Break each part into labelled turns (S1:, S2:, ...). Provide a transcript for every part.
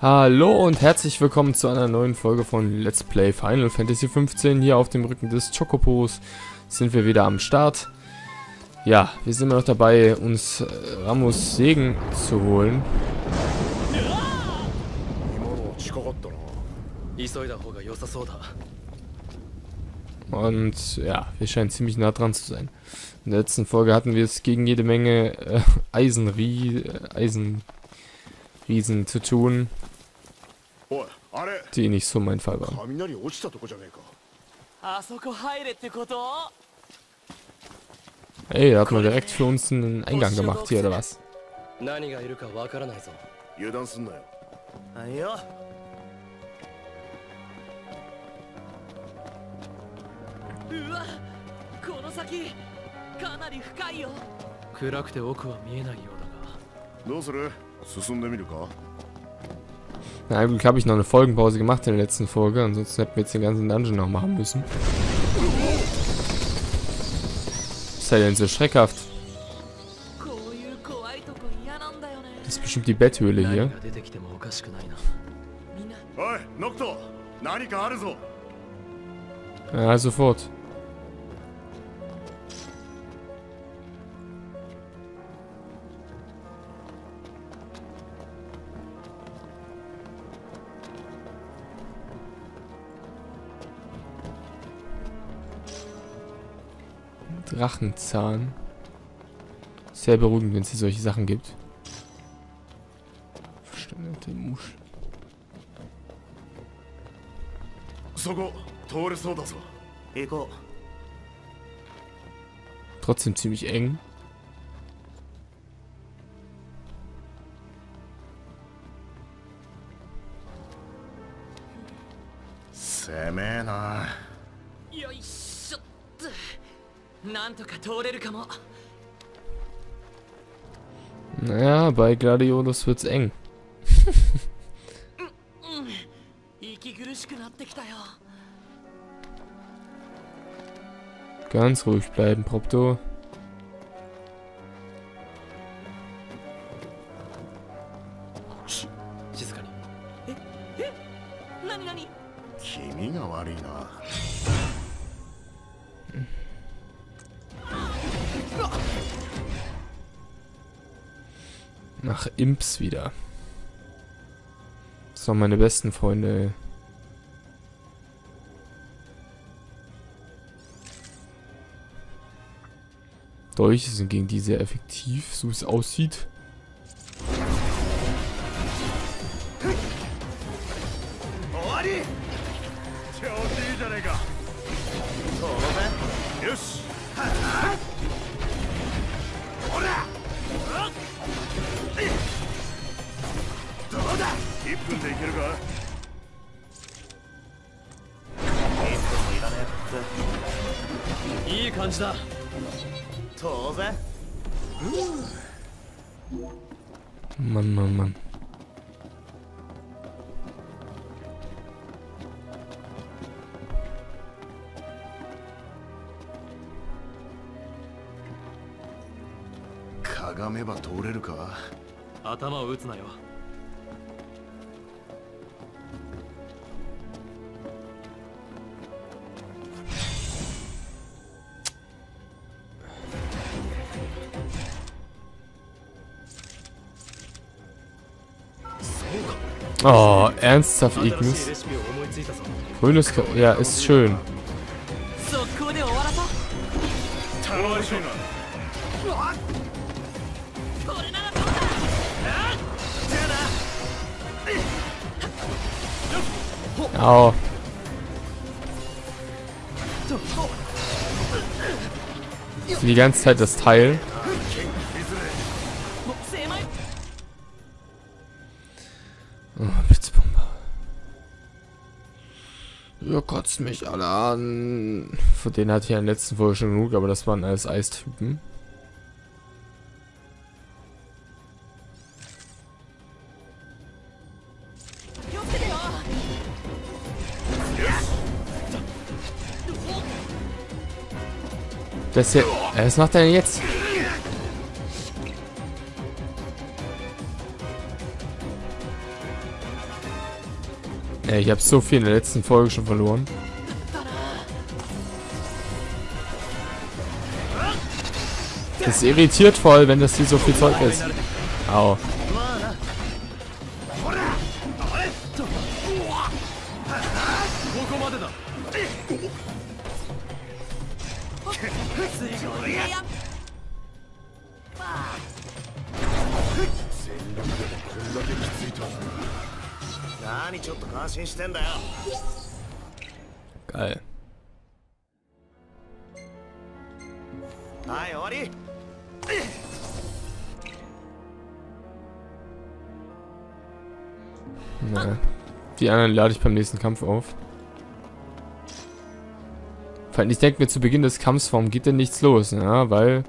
S1: Hallo und herzlich willkommen zu einer neuen Folge von Let's Play Final Fantasy 15. Hier auf dem Rücken des Chocopos sind wir wieder am Start. Ja, wir sind immer noch dabei, uns äh, Ramos Segen zu holen. Und ja, wir scheinen ziemlich nah dran zu sein. In der letzten Folge hatten wir es gegen jede Menge äh, Eisenrie, äh, Eisen... Eisenriesen zu tun,
S2: おいあれ
S1: die nicht so mein Fall waren.
S2: 雷落ちたとこじゃねえか
S3: あそこ入れってこと
S1: Ey, da hat man direkt für uns einen Eingang gemacht hier, oder was?
S3: 何がいるかわからないぞ
S2: 油断すんなよ
S3: はいようわこの先かなり深いよ暗くて奥は見えないようだが
S2: どうする進んでみるか
S1: na, eigentlich habe ich noch eine Folgenpause gemacht in der letzten Folge, ansonsten hätten wir jetzt den ganzen Dungeon noch machen müssen. Was ist denn so schreckhaft? Das ist bestimmt die Betthöhle hier. Ja, sofort. Drachenzahn. Sehr beruhigend, wenn es hier solche Sachen gibt. Verstandete
S3: Musch.
S1: Trotzdem ziemlich eng.
S2: Sämena. な
S3: んとか通れるかも
S1: Naja, bei Gladiolus wird's eng.
S3: 息苦しくなってきたよ
S1: Ganz ruhig bleiben, Propto. Wieder. Das waren meine besten Freunde. Dolche sind gegen die sehr effektiv, so wie es aussieht.
S2: 1分でいけるか？
S3: いい感じだ。
S2: 当然。
S1: Mann, Mann, Mann.
S2: 「かがめば通れるか？
S3: 頭を打つなよ
S1: Oh, ernsthaft, Ignis? Grünes Ja, ist schön. Au. Die ganze Zeit das Teil. Schießt mich alle an. Von denen hatte ich ja in der letzten Folge schon genug, aber das waren alles Eistypen. Das hier. Äh, was macht er denn jetzt? Ja, ich habe so viel in der letzten Folge schon verloren. Das irritiert voll, wenn das hier so viel Zeug ist. Au. Die anderen lade ich beim nächsten Kampf auf. Vor allem, ich denke mir zu Beginn des Kampfs, warum geht denn nichts los? Ja, weil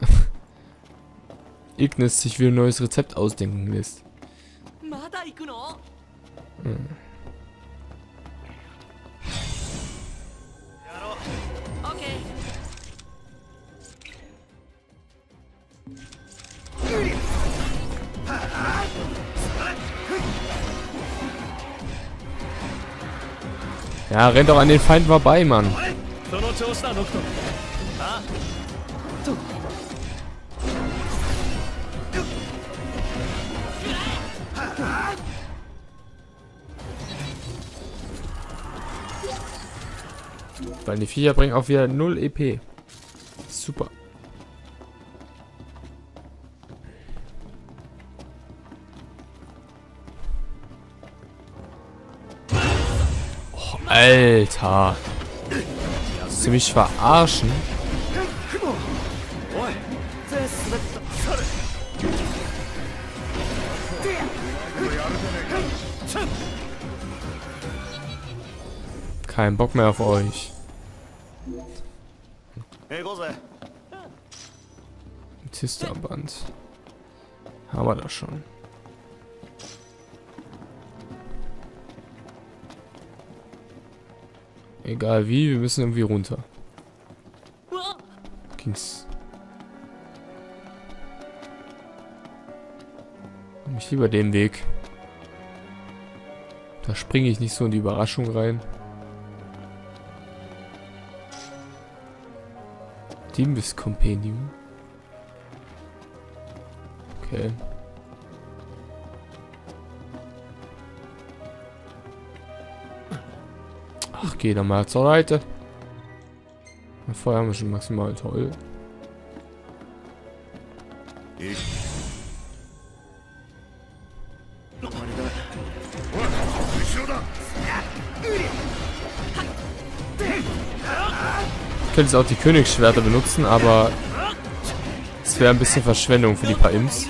S1: Ignis sich wieder ein neues Rezept ausdenken lässt.
S3: ま
S1: Ja, rennt doch an den Feind vorbei, Mann. Weil die Viecher bringen auch wieder 0 EP. Super. Alter. Willst mich verarschen? Kein Bock mehr auf euch. Tisterband. Haben wir das schon. Egal wie, wir müssen irgendwie runter. Ging's. Ich lieber den Weg. Da springe ich nicht so in die Überraschung rein. Dimbus Compendium. Okay. Ach, geh doch mal zur Seite. Feuer haben wir schon maximal toll. Ich. könnte jetzt auch die Königsschwerter benutzen, aber es wäre ein bisschen Verschwendung für die paar Imps.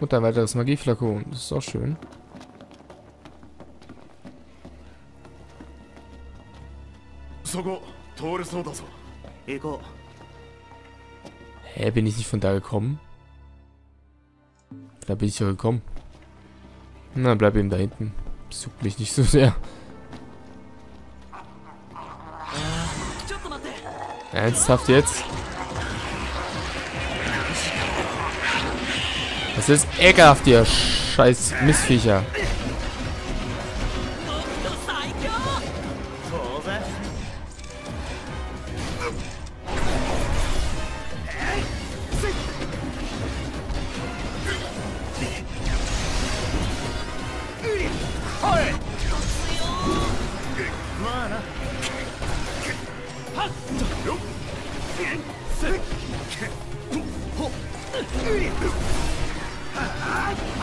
S1: Und ein weiteres Magieflakon. Das ist auch schön. Hä, bin ich nicht von da gekommen? Da bin ich ja gekommen. Na, bleib eben da hinten. Das juckt mich nicht so sehr. Ernsthaft jetzt? Das ist ekelhaft, ihr scheiß Missviecher.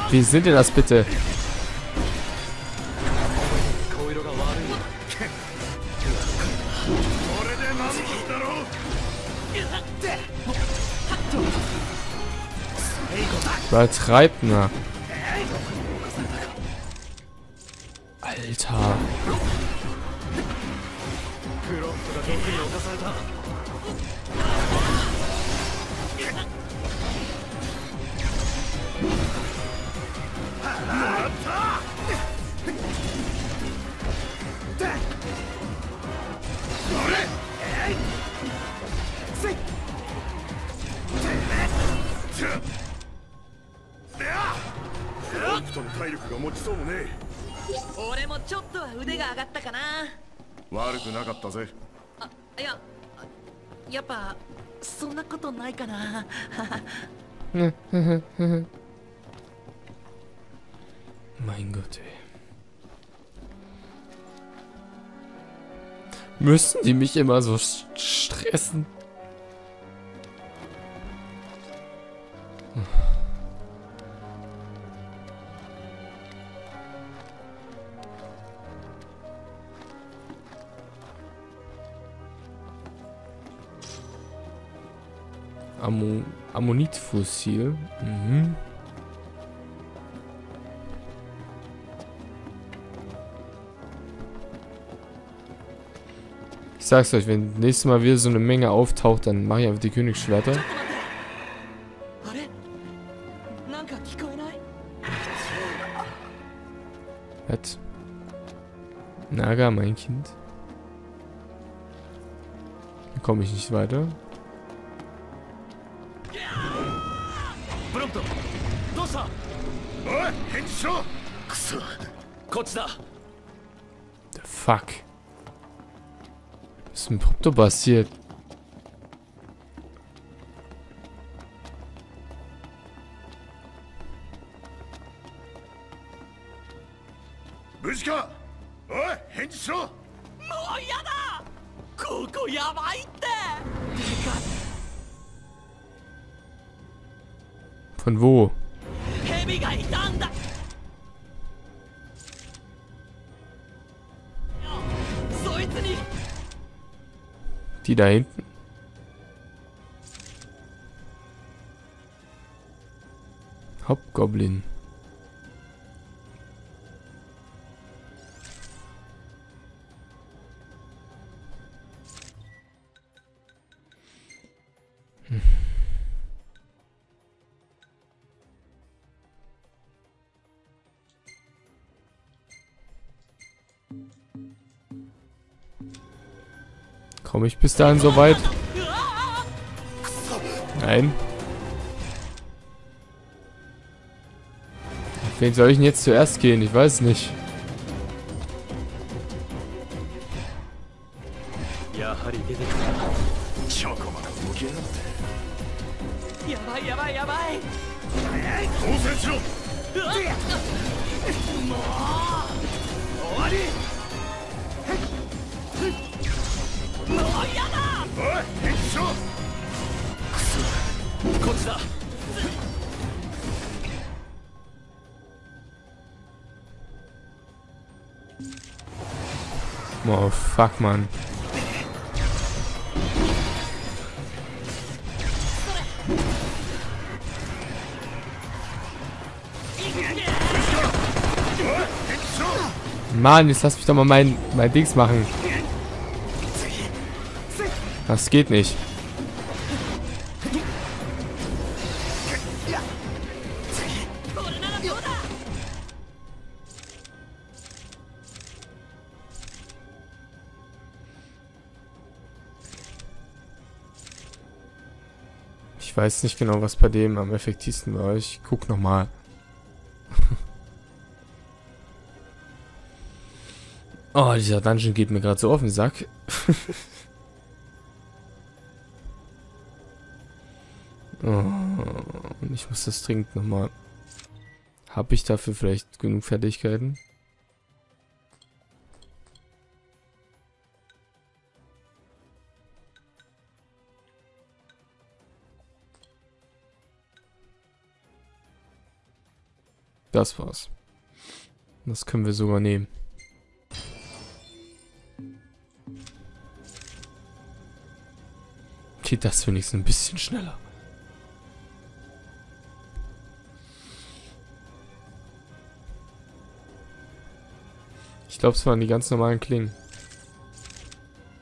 S1: Wie sind denn das bitte? Übertreibt mal.
S2: 悪くなかったぜ
S4: あいややっぱそんなことないかな
S1: Mein Gott, ey. Müssen die mich immer so st- stressen? Ammonitfossil. Mhm. Ich sag's euch, wenn nächstes Mal wieder so eine Menge auftaucht, dann mache ich einfach die Königsschwerter. Was? Naga, mein Kind. Dann komme ich nicht weiter.
S3: ブロンプトどうした
S2: おい返事しろ
S3: クソこっちだ
S1: The fuck? Was ist mit Propto passiert? Von wo? Die da hinten? Hauptgoblin. Komme ich bis dahin so weit? Nein. Auf wen soll ich denn jetzt zuerst gehen? Ich weiß nicht. Oh, fuck, Mann. Mann, jetzt lass mich doch mal mein, mein Dings machen. Das geht nicht. Ich weiß nicht genau, was bei dem am effektivsten war. Ich guck noch mal. oh, dieser Dungeon geht mir gerade so auf den Sack. oh, ich muss das dringend noch mal. Habe ich dafür vielleicht genug Fertigkeiten? Das war's. Das können wir sogar nehmen. Geht das wenigstens ein bisschen schneller. Ich glaube, es waren die ganz normalen Klingen.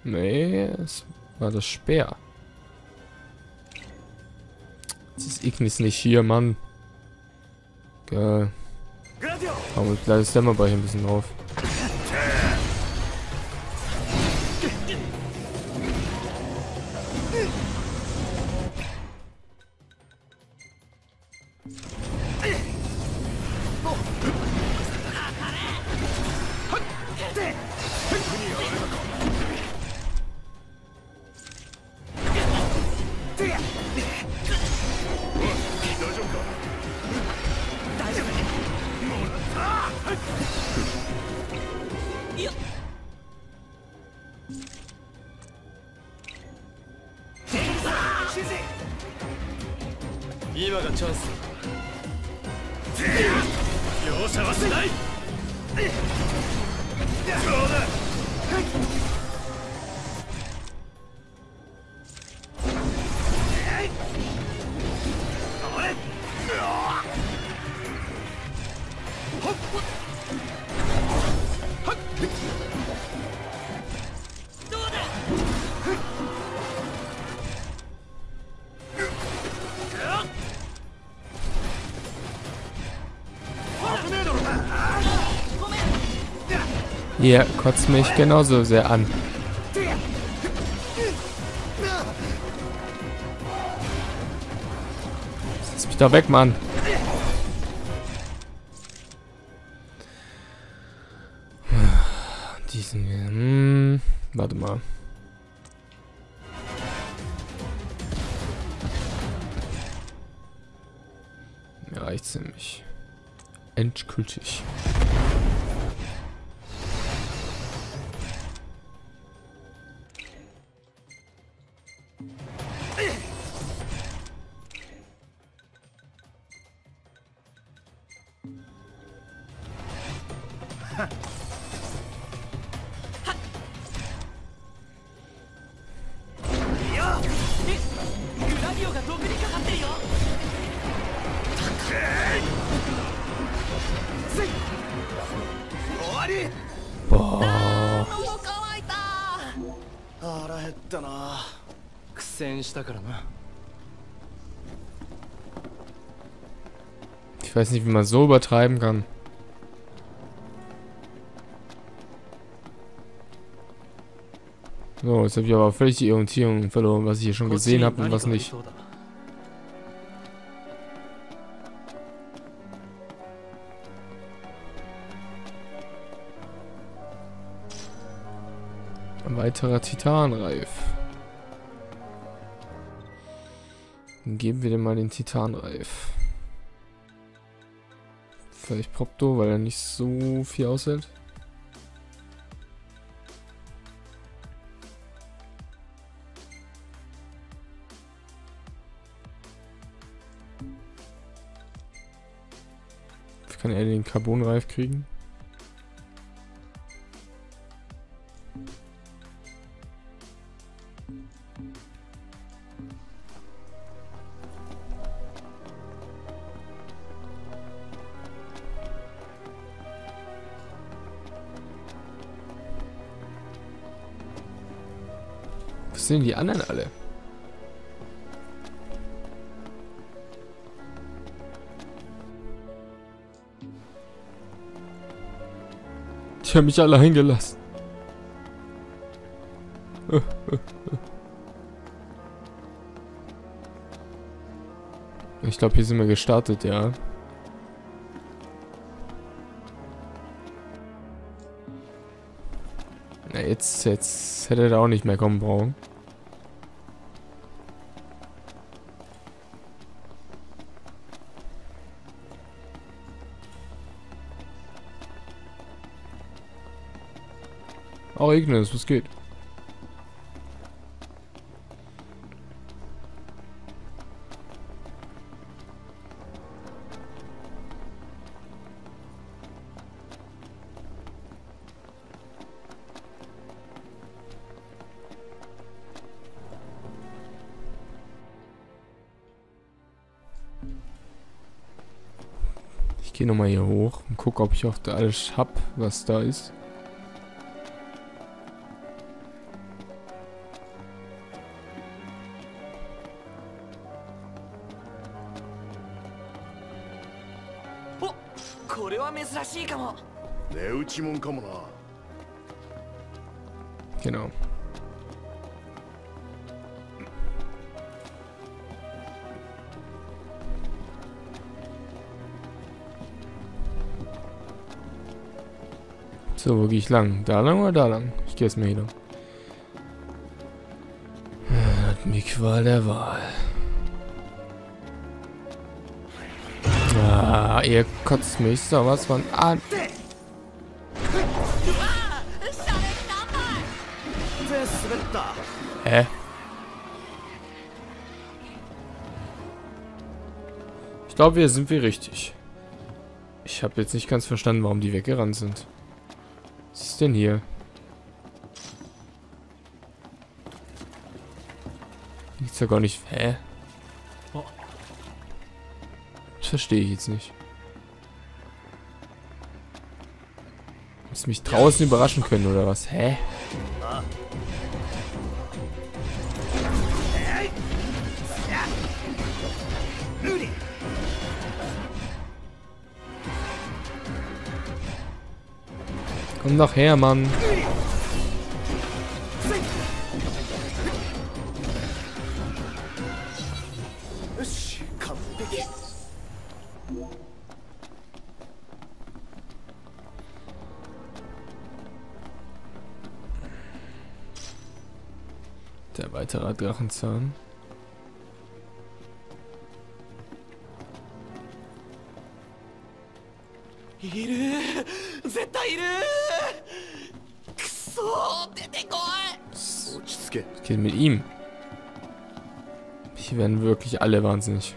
S1: Nee, es war das Speer. Jetzt ist Ignis nicht hier, Mann. Geil. Hau mit kleines Dämmerbreich ein bisschen drauf. Ihr kotzt mich genauso sehr an. Lass mich doch weg, Mann. Ich weiß nicht, wie man so übertreiben kann. So, jetzt habe ich aber völlig die Orientierung verloren, was ich hier schon gesehen habe und was nicht. Ein weiterer Titanreif. Dann geben wir dem mal den Titanreif. Vielleicht Propto, weil er nicht so viel aushält. Kann er den Carbonreif kriegen? Die anderen alle? Die haben mich allein gelassen. Ich glaube, hier sind wir gestartet, ja. Na, jetzt, jetzt hätte er auch nicht mehr kommen brauchen. Auch Ignis, was geht? Ich gehe nochmal hier hoch und gucke, ob ich auch da alles hab, was da ist.
S3: これは珍しいかも
S2: 値打ちもんかもな
S1: Genau. So, wo gehe ich lang? Da lang oder da lang? Ich gehe jetzt mal hier lang. Hat mir Qual der Wahl. ihr kotzt mich sowas von an. Hä? Ich glaube, wir sind wir richtig. Ich habe jetzt nicht ganz verstanden, warum die weggerannt sind. Was ist denn hier? Liegt's ja gar nicht. Hä? Das verstehe ich jetzt nicht. Muss mich draußen überraschen können oder was? Hä? Komm doch her, Mann. Drachenzahn. Es mit ihm. Hier werden wirklich alle wahnsinnig.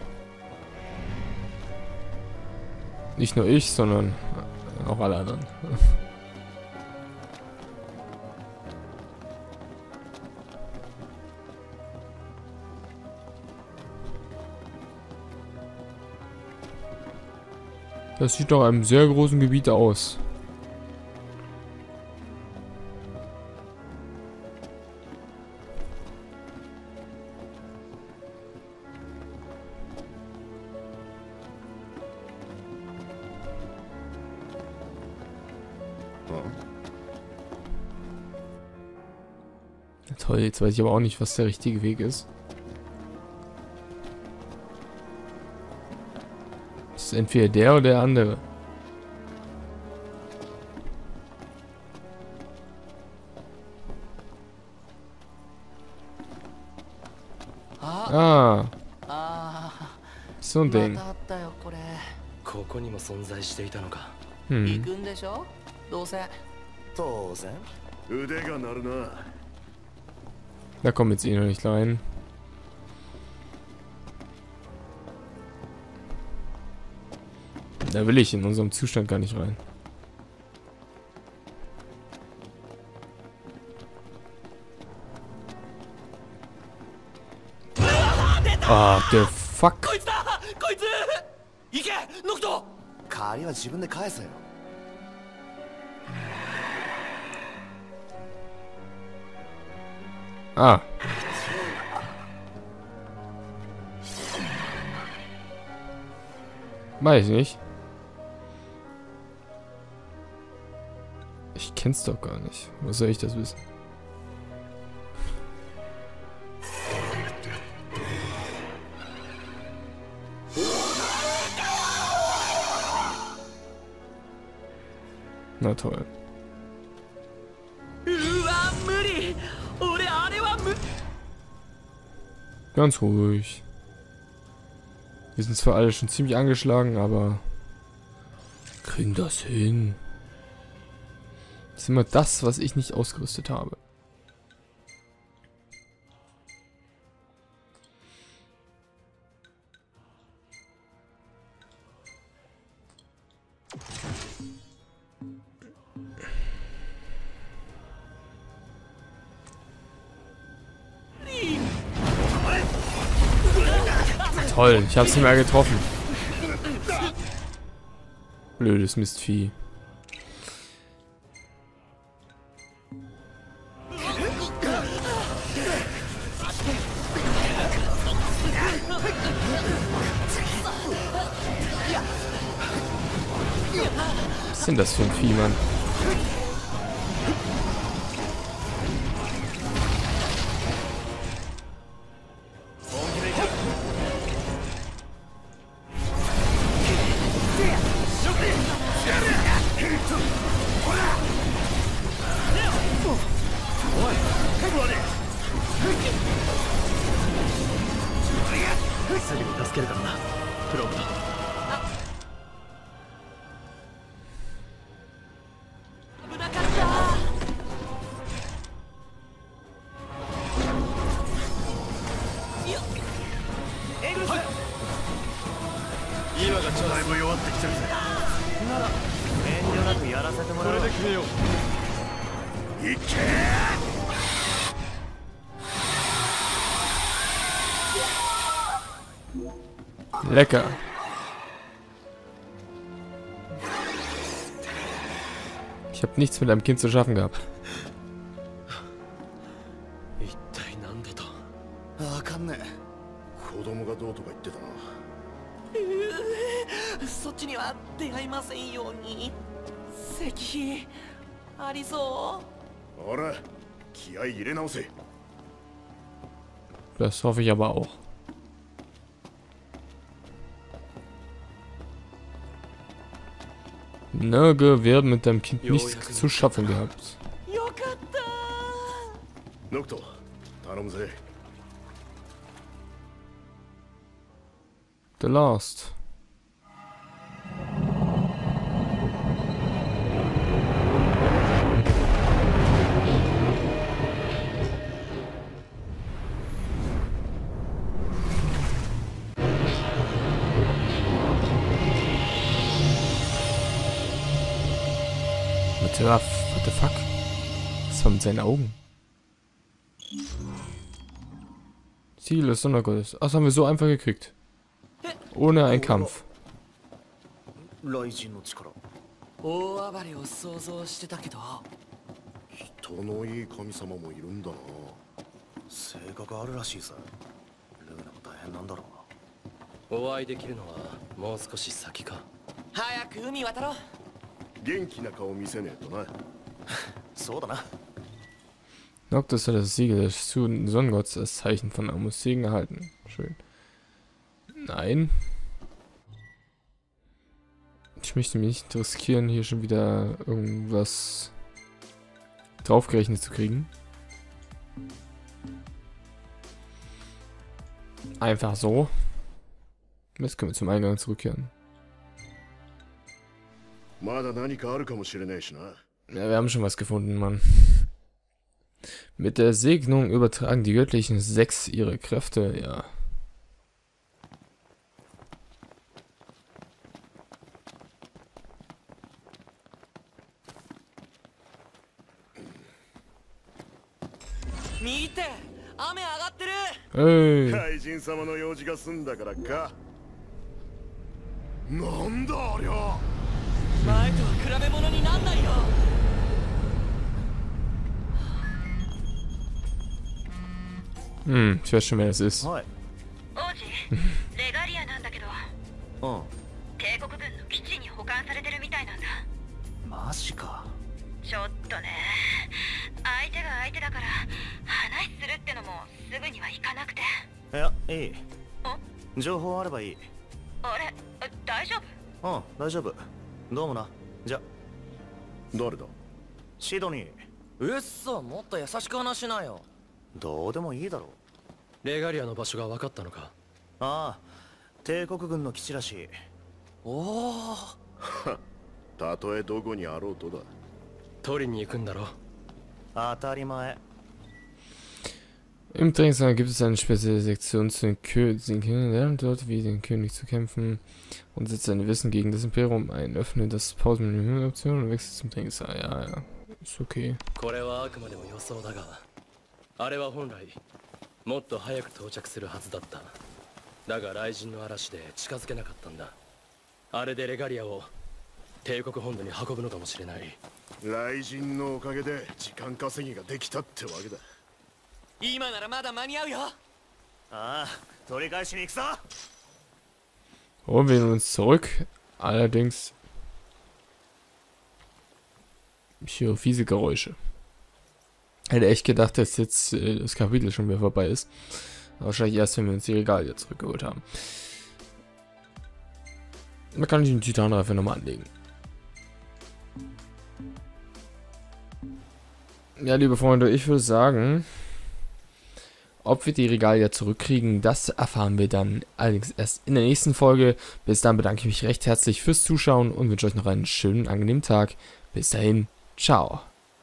S1: Nicht nur ich, sondern auch alle anderen. Das sieht nach einem sehr großen Gebiet aus. Toll, jetzt weiß ich aber auch nicht, was der richtige Weg ist. ist entweder der oder der andere. Ah,
S4: あ
S1: so ein
S4: あま
S1: Ding.
S4: たあったよこれ
S3: ここにも存在していたのか
S4: 行
S1: Hm.
S4: くんでしょどうせ
S3: 当然
S2: 腕が鳴るな
S1: Da kommen jetzt eh noch nicht rein. Da will ich in unserem Zustand gar nicht rein. Ah, der fuck.
S3: こいつだこいつ行けノクト
S5: 代わりは自分で返せよ
S1: Ah. Weiß ich nicht. kenn's doch gar nicht. Was soll ich das wissen? Na toll. Ganz ruhig. Wir sind zwar alle schon ziemlich angeschlagen, aber kriegen das hin. Ist immer das, was ich nicht ausgerüstet habe. Toll, ich hab's nicht mehr getroffen. Blödes Mistvieh. Denn das für ein Vieh, Mann? Lecker. Ich habe nichts mit einem Kind zu schaffen gehabt. Das hoffe ich aber auch. Nörge werden mit deinem Kind nichts genau. zu schaffen gehabt.
S2: Nocto, darum
S1: The Last. What the, what the fuck? Was war mit seinen Augen? Ziel des Sondergottes. Ach, das haben wir so einfach gekriegt. Ohne einen Kampf.
S5: 雷
S2: 元気な顔見せねえとな
S5: そうだな
S1: Noctis hat das Siegel des Su- Sonnengotts als Zeichen von Amos Segen erhalten. Schön. Nein. Ich möchte mich nicht riskieren, hier schon wieder irgendwas draufgerechnet zu kriegen. Einfach so. Jetzt können wir zum Eingang zurückkehren. Ja, wir haben schon was gefunden, Mann. Mit der Segnung übertragen die göttlichen sechs ihre Kräfte, ja. Hey.
S4: 前とは比べ物になんないよ。
S1: Hm, ich weiß schon, wer das ist.
S5: はい。
S6: 王子レガリアなんだけど。
S5: うん。
S6: 帝国軍の基地に保管されてるみたいなんだ。
S5: マジか。
S6: ちょっとね。相手が相手だから話するってのもすぐにはいかなくて。
S5: いやいい。情報あればいい。
S6: あれ？大丈夫？
S5: うん大丈夫どうもな。じゃ。
S2: 誰だ？
S5: シドニー。
S4: うっそもっと優しく話しなよ。
S5: どうでもいいだろ
S3: レガリアの場所が分かったのか？
S5: ああ帝国軍の基地らしい。
S4: おお
S2: たとえどこにあろうとだ。
S3: 取りに行くんだろ？
S5: 当たり前
S1: Im Trainingslager gibt es eine spezielle Sektion zu den Königen, lernt dort wie den König zu kämpfen und setzt sein Wissen gegen das Imperium ein. Öffne das Pausenmenü Option und wechselt zum Trainingslager. Ja, ja. Ist okay.
S3: これはあくまでも予想だがあれは本来もっと早く到着するはずだっただが雷神の嵐で近づけなかったんだあれでレガリアを帝国本土に運ぶのかもしれない
S2: 雷神のおかげで時間稼ぎができたってわけだ
S4: 今ならまだ間に合うよ
S5: ああ取り返しに行くぞ
S1: Holen wir ihn uns zurück. Allerdings Ich höre fiese Geräusche. Hätte echt gedacht, dass jetzt äh, das Kapitel schon wieder vorbei ist. Wahrscheinlich erst, wenn wir uns die Regalie zurückgeholt haben. Man kann den Titanreifen nochmal anlegen. Ja, liebe Freunde, ich würde sagen, ob wir die Regalia zurückkriegen, das erfahren wir dann allerdings erst in der nächsten Folge. Bis dann bedanke ich mich recht herzlich fürs Zuschauen und wünsche euch noch einen schönen, angenehmen Tag. Bis dahin, ciao.